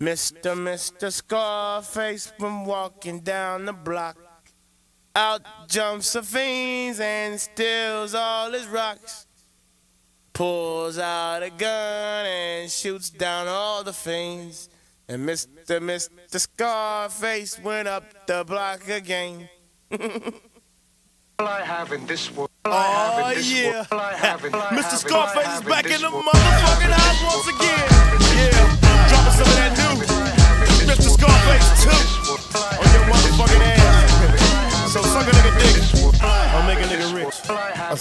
Mr. Mr. Scarface when walking down the block. Out jumps the fiends and steals all his rocks. Pulls out a gun and shoots down all the fiends. And Mr. Mr. Scarface went up the block again. All I have in this world. Oh yeah, Mr. Scarface is back in the motherfucking house once again. Yeah, dropping some of that new Mr. Scarface 2 on your motherfucking ass. So suck a nigga dick, I'll make a nigga rich. I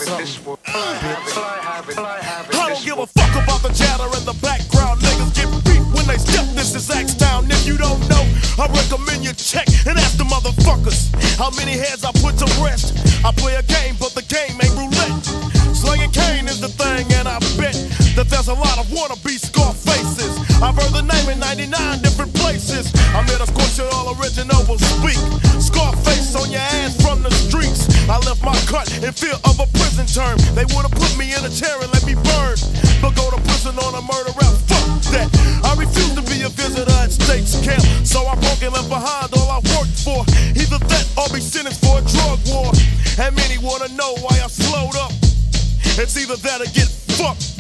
don't give a fuck about the chatter in the background. Niggas get beat when they step. This is. If you don't know, I recommend you check and ask the motherfuckers how many heads I put to rest. I play a game, but all original will speak. Scarface on your ass from the streets. I left my cut in fear of a prison term. They would've put me in a chair and let me burn. But go to prison on a murder rap, fuck that. I refuse to be a visitor at state's camp. So I broke and left behind all I worked for. Either that or be sentenced for a drug war. And many wanna know why I slowed up. It's either that or get fucked.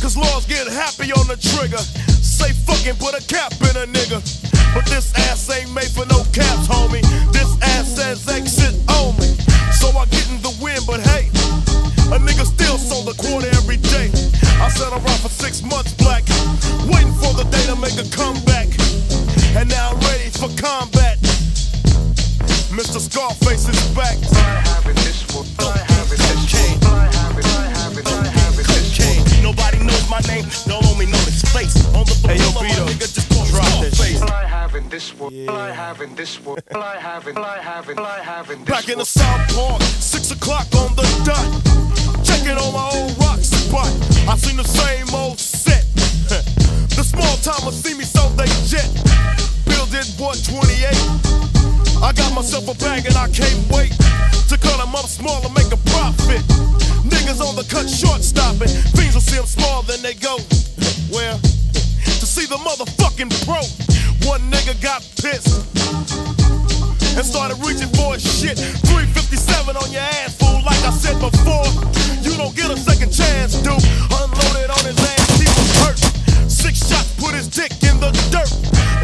Cause laws get happy on the trigger. Say fucking put a cap in a nigga. But this ass ain't made for no caps, homie. World. I have in this world. I have in. I have in. I have in this Back in the. South Park, six o'clock on the dot. Checking on my old rock spot. I seen the same old set. the small timers see me, so they jet. Bill did what, 28? I got myself a bag and I can't wait to cut them up small and make a profit. Niggas on the cut short stopping. Fiends will see them small, then they go. And started reaching for his shit. 357 on your ass, fool. Like I said before, you don't get a second chance, dude. Unloaded on his ass, he was hurt. Six shots, put his dick in the dirt.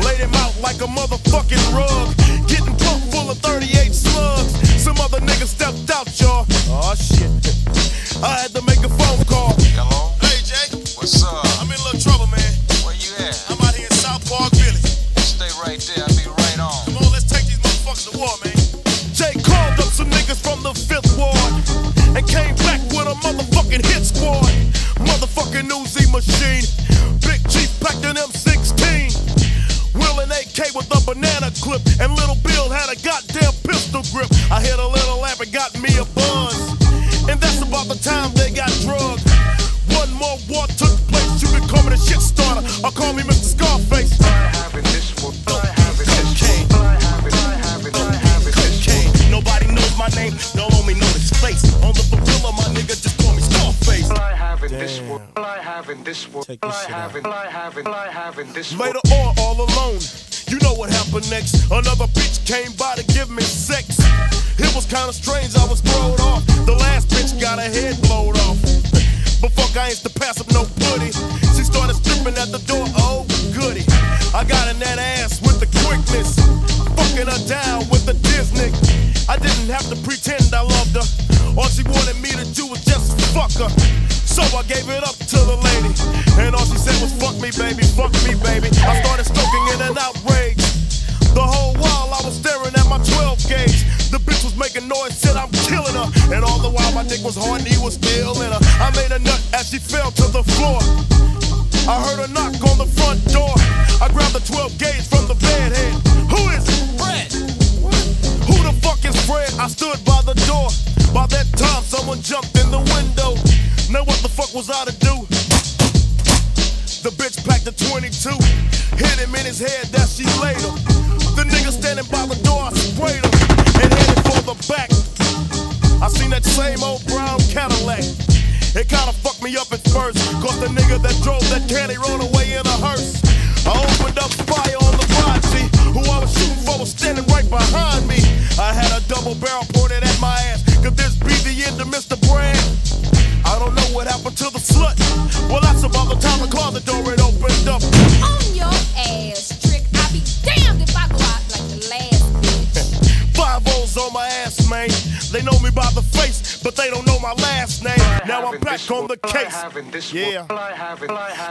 Laid him out like a motherfucking rug. Getting pumped full of 38 slugs. Some other niggas stepped out, y'all. Oh shit. I had to make a phone call. And came back with a motherfucking hit squad. Motherfucking Uzi machine. Big Chief packed an M16. Will an AK with a banana clip, and Little Bill had a goddamn pistol grip. I hit a little lamp and got me a buzz. And that's about the time they got drugged. One more war took place, you becoming a shit starter. Or call me only know face. On the gorilla, my nigga just call me Scarface. world. I have in this Damn. world. I have in this world. Take this I have out. in. I have in. I have in this world. Later on, all alone. You know what happened next. Another bitch came by to give me sex. It was kinda strange, I was thrown off. The last bitch got her head blowed off. But fuck, I ain't to pass up no putty. She started stripping at the door, oh goody. I got in that ass with the quickness. Fucking her down with the Disney. I didn't have to pretend I loved So I gave it up to the lady. And all she said was, fuck me, baby, fuck me, baby. I started stroking in an outrage. The whole while I was staring at my 12 gauge. The bitch was making noise, said I'm killing her. And all the while my dick was hard and he was still in her. I made a nut as she fell to the floor. I heard a knock was I to do? The bitch packed a 22, hit him in his head, that she laid him. The nigga standing by the door, I sprayed him and headed for the back. I seen that same old brown Cadillac. It kinda fucked me up at first, cause the nigga that drove that caddy rode away in a hearse. to the slut. Well, that's about the time the door it opened up. On your ass, trick. I'll be damned if I go out like the last bitch. Five O's on my ass, man. They know me by the face, but they don't know my last name. I now I'm back on the case. Yeah.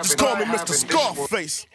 Just call me Mr. Scarface.